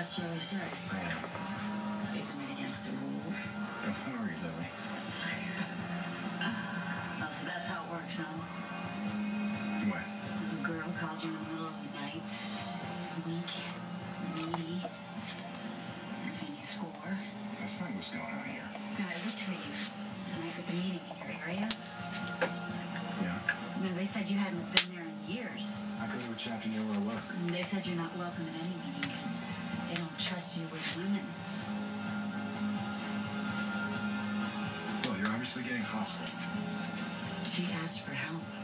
not sure we should. I am. Isn't against the rules? Don't worry, Lily. Oh, so that's how it works, huh? What? If a girl calls you in the middle of the night, weak, needy, that's when you score. That's not what's going on here. God, I looked for you tonight at the meeting in your area. Yeah? Mean, they said you hadn't been there in years. I go to a chapter near where I work. They said you're not welcome at any meeting because they don't trust you with women. Well, you're obviously getting hostile. She asked for help.